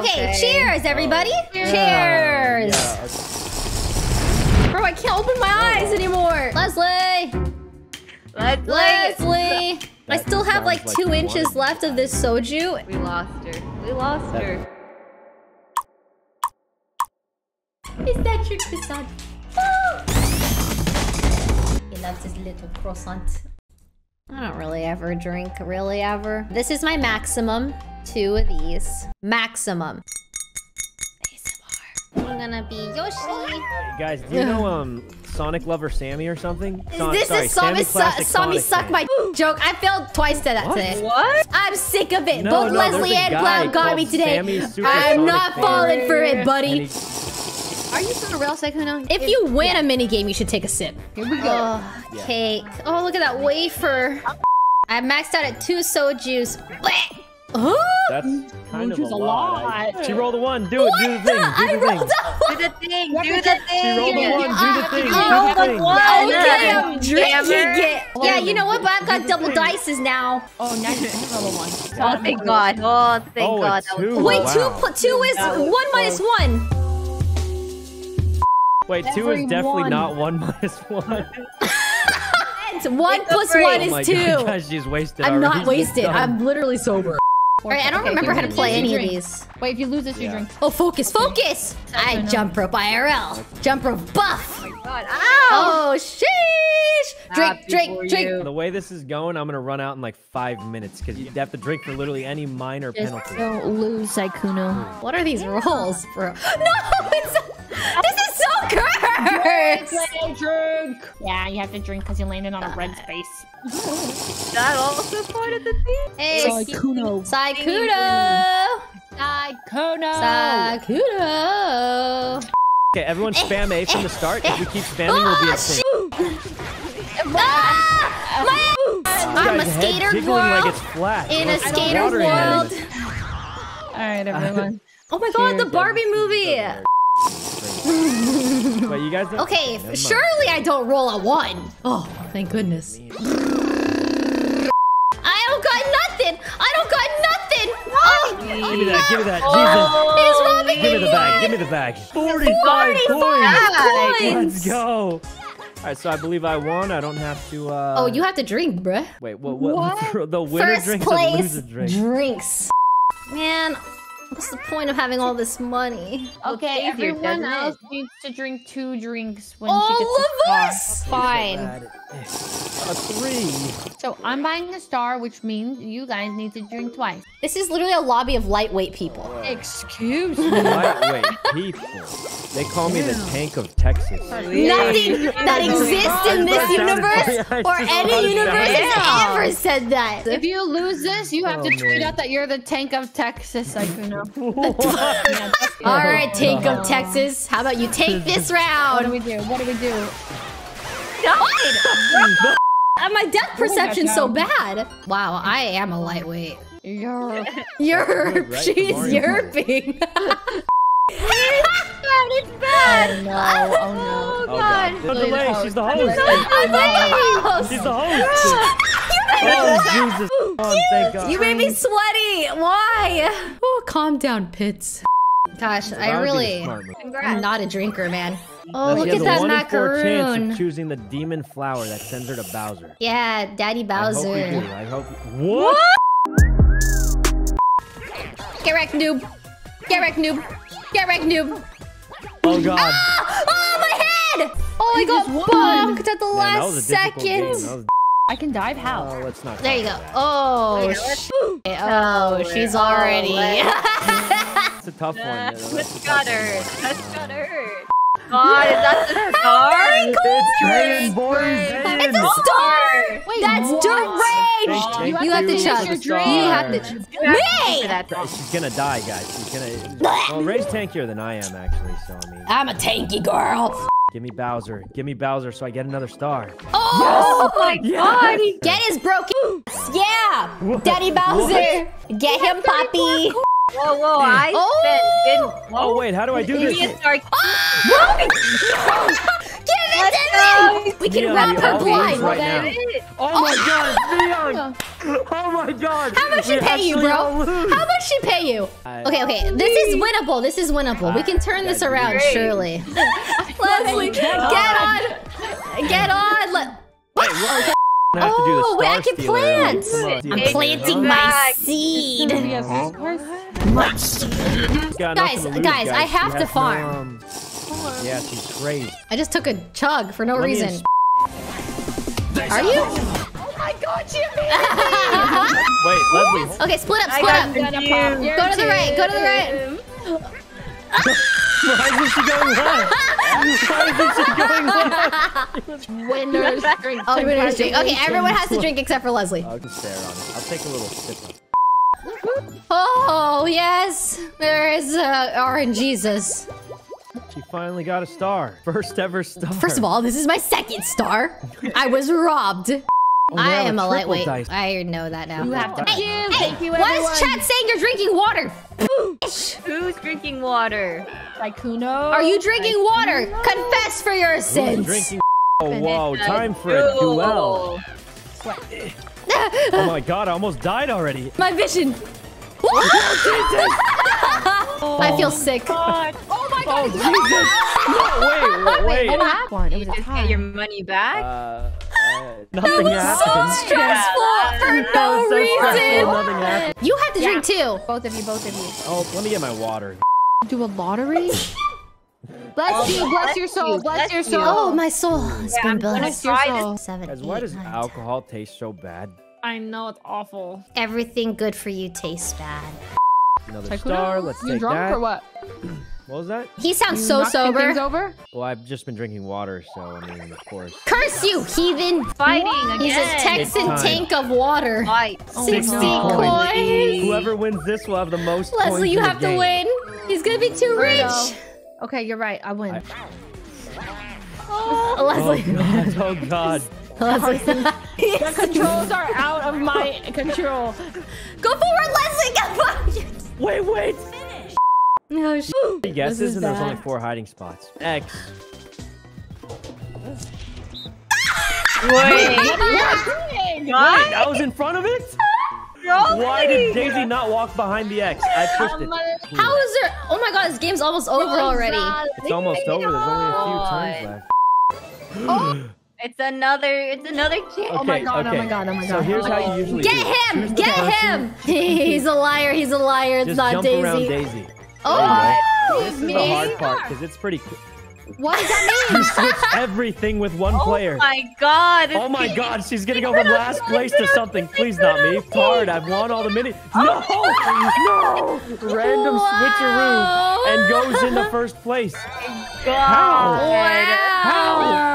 Okay, Okay. cheers, oh. everybody. Cheers. Bro, I can't open my eyes oh. anymore. Leslie. Let's Leslie. I still have like sounds like two inches wanted left of this soju. We lost her. We lost That- her. Is that your croissant? He loves his little croissant. I don't really ever drink, really ever. This is my maximum. Two of these. Maximum. ASMR. I'm gonna be Yoshi. Guys, do you know um Sonic Lover Sammy or something? Son- this sorry, is Sami, Sammy su Classic Sonic suck my joke. I failed twice to that What? today. What? I'm sick of it. No, Both no, Leslie and guy Cloud got me today. I'm not fan. falling for it, And buddy. He- Are you for real, Sykkuno? If you win a mini game, you should take a sip. Here we go. Oh, Yeah. cake. Oh, look at that wafer. I maxed out at two soju's. Blech. Oh, That's mm, kind of a a lot. I- lot. Eh? she rolled a one. Do it. Do the thing. Do I the rolled thing. a Do the thing. Do the thing. She rolled a one. Do the thing. Do Oh, the thing. Okay, I'm drinking it. Yeah, you know what? But I've got double dices now. Oh, now you have another one. Oh, thank God. Oh, thank Oh, God. it's That was two. Wait, oh, wow. two two is one minus one. Wait, two is definitely one. not one minus one. And one Take a plus break. one Oh is my two. God, gosh, she's wasted I'm already. not wasted. I'm literally sober. All right, I don't Okay, remember how to play this, you any of these. Wait, if you lose this, you Yeah. drink. Oh, focus, focus! I jump rope IRL. Jump rope buff. Oh God. Ow! Oh, sheesh! Drink, Happy drink, drink. you. The way this is going, I'm gonna run out in like five minutes because you have to drink for literally any minor penalty. don't lose, Sykkuno. Hmm. What are these rolls, bro? No, it's this is drink. Yeah, you have to drink because you landed on a red space. That also part of the thing? Hey, Sykkuno. Sykkuno. Sykkuno. Sykkuno. Okay, everyone spam A from the start. If we keep spamming, we'll be Ah, insane. Ah, my I'm a skater jiggling like girl it's flat. in a skater water in it. world. All right, everyone. Oh my god, the Barbie movie. Everyone. Wait, you guys don't... Okay, surely I don't roll a one. Oh, thank goodness. I don't got nothing. I don't got nothing. Oh, Give me that, give me that, he's robbing Jesus. Give me the bag, give me the bag. 45 coins! coins. Let's go. Alright, so I believe I won. I don't have to, uh... Oh, you have to drink, bruh. Wait, what, what? The winner First drinks or place loser drinks? drinks. Man, what's the point of having all this money? Okay, easier, everyone else it? needs to drink two drinks when she All gets a of us? Fine. A three. So I'm buying a star, which means you guys need to drink twice. This is literally a lobby of lightweight people. Excuse me. Lightweight people. They call me the tank of Texas. Nothing that exists in this universe or any universe has ever said that. If you lose this, you have Oh, to tweet man. out that you're the tank of Texas, Sykkuno. All right, Tank of Texas. How about you take this round? What do we do? What do we do? Uh, Uh, my depth perception's so bad. Wow, I am a lightweight. You're... Yerp, right, she's Mario Kart. yerping. It's bad. Oh no, oh no. Oh, oh god. The delay. She's the host. I'm the host. She's the host. Oh Jesus. Oh, thank God. You made me sweaty. Why? Oh, calm down, Pits. Gosh, I would be the really. I'm not a drinker, man. Oh, Now, look at that one in four chance macaroon. of choosing the demon flower that sends her to Bowser. Yeah, Daddy I hope Bowser. do. I hope. What? Get wrecked, noob. Get wrecked, noob. Get wrecked, noob. Oh God. Ah! Oh, my head! Oh, I You got just won. bonked at the Man, last was a difficult game. second. I can dive how? Oh, let's not. There you go. that. Oh, sh- oh, Oh, she's oh, already. It's a tough one. That That's a that's tough got one. hurt. That's got. God, is that the star? It's Trey and boys. it's a star. Wait, That's what? dirt rage. Thank You have to you chug. You have to. ch- Me. That She's gonna die, guys. She's gonna. Well, Rae's tankier than I am, actually. So I mean, I'm a tanky girl. give me Bowser. Give me Bowser, so I get another star. Oh, my God. Get his broken. Yeah, Daddy Bowser. Get him, Poppy. Whoa, whoa, I Oh. spent good. Oh wait, how do I do Give this? me a star. Get Let's do this! We can Neon, rob you her all blind. right now. Oh, oh my god, Neon! Oh my god! How much she pay you, bro? How much she pay you? Okay, okay. This is winnable. This is winnable. We can ah, turn this around, great. surely. Leslie, get on! Get on! Let- Wait, what? Have to do the Oh, wait, I can plant. I'm planting my seed. Yes. Got Guys, nothing to lose, guys, I have to has no, farm. um, Yeah, she's crazy. I just took a chug for no reason. Let me reason. ins- Are you? Wait, Leslie. okay, split up, I split up. Go to the right, go to the right. Why isn't she going left? Why isn't she going left? Winners drink. Oh, winner's drink. Okay, everyone has to drink except for Leslie. I'll just stare on it. I'll take a little sip. Oh, yes. There is uh, RNGesus. She finally got a star. First ever star. First of all, this is my second star. I was robbed. Oh, I am a triple lightweight. dice. I know that now. You have to Hey, give. Thank you, Why is chat saying you're drinking water? Who's drinking water? Like Kuno. Are you drinking water? Confess for your sins. drinking? Oh, whoa. Time for a duel. Oh my god, I almost died already. My vision. I feel sick. God. Oh my Oh, God. Jesus. No, wait, wait, What wait. happened? It was a Just tie. get your money back? Uh, uh, nothing So happened. stressful for no was so stressful, reason. Nothing happened. You have to Yeah. drink too. Both of you, both of you. Oh, let me get my water. Do a lottery? Bless oh, you, bless your soul, bless your soul. Oh, my soul has Yeah, been I'm gonna blessed. try your soul. this. Seven, Guys, why eight, does nine, ten. alcohol taste so bad? I know it's awful. Everything good for you tastes bad. Another Like, star. Kuno, Let's you take drunk that. or what? What was that? He sounds You so sober. over? Well, I've just been drinking water, so I mean, of course. Curse you, heathen. Fighting again. He's a Texan tank of water. Fight. Oh, 60 no. coins. Whoever wins this will have the most coins Leslie, you have to win. He's gonna be too rich. Okay, you're right. I win. Oh, Oh Leslie. Oh, god, oh god. Leslie. The controls are out of my control. Go forward, Leslie. Go forward. Wait, wait. No, sh- Three guesses is and there's only four hiding spots. X. Wait. Wait, I was in front of it? Oh, Wrong Why did. Daisy not walk behind the X? I pushed it. How is there? Oh my god, this game's almost over already. It's almost over. There's only a few turns left. Oh. It's another. It's another chance. Okay, Oh my God, oh my God, oh my god. So God. here's how you usually Get do him! Choose Get him! He's a liar. He's a liar. It's Just not jump around Daisy. Daisy. Oh, This is the hard part because it's pretty. What does that mean? You switch everything with one player. Oh my god. Oh my god, she's gonna go from last place to something. Please not me. Hard, I've won all the mini. No! No! Random switcheroo and goes into first place. How? wow! How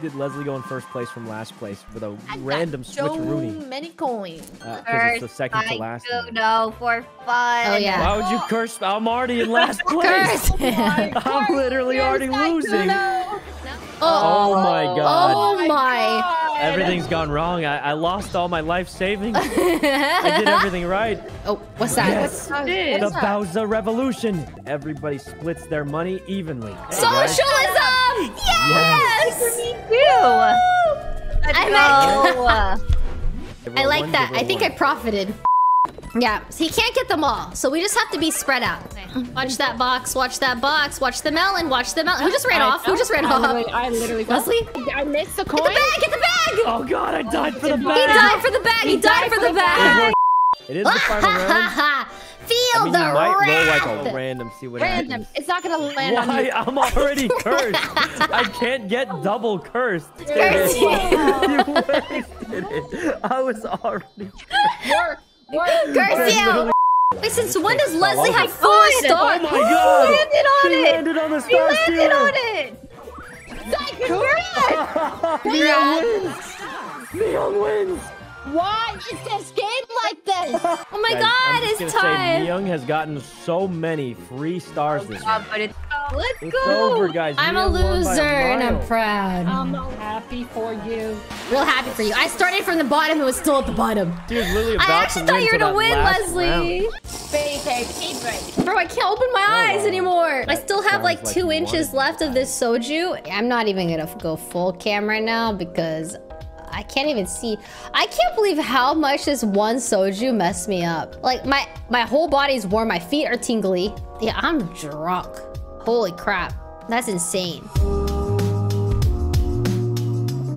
did Leslie go in first place from last place with a I got random So switcheroo? many coins. Uh, because it's the second to I last. do one. know for fun. Oh, yeah. Why would you curse? I'm already in last place. Curse! I'm literally already losing. oh, oh. Oh, oh my god. oh my! Everything's gone wrong. I, I lost all my life savings. I did everything right. Oh, what's that? Yes. This. The Bowser Revolution. Everybody splits their money evenly. Hey, guys. Socialism! Yes! Me too. Let's I go. I like One, that. I think I profited. Yeah, so he can't get them all, so we just have to be spread out. Watch that box, watch that box, watch the melon, watch the melon. Who just ran I- off? Who just ran I off? literally, I literally Leslie? I missed the Get the bag, get the bag! Oh god, I died for the bag! He bag. died for the bag, he died for the bag! It is the final round. I Feel mean, the you might roll like a random, see what Random. happens. It's not gonna land on Why? you. I'm already cursed. I can't get double cursed. Curse you you! wasted it. I was already. Work. Work. Curse you! Wait, since when does Leslie over. have four stars? Oh my god! He landed on She it. landed on the He star landed stealer. on it. Neon wins. Neon wins. Why is this game like this? Oh my Guys, god, I'm it's gonna say, time! Neon has gotten so many free stars this God, week. but it's Let's It's go. over, guys. I'm a Mia won by loser and I'm proud. I'm happy for you. Real happy for you. I started from the bottom and was still at the bottom. She was literally about I actually to thought win you were gonna win, Leslie. Baby, keep it. Bro, I can't open my eyes wow. anymore. I still have like like two you inches left of this soju. I'm not even gonna go full camera now because I can't even see. I can't believe how much this one soju messed me up. Like my my whole body's warm, my feet are tingly. Yeah, I'm drunk. Holy crap. That's insane.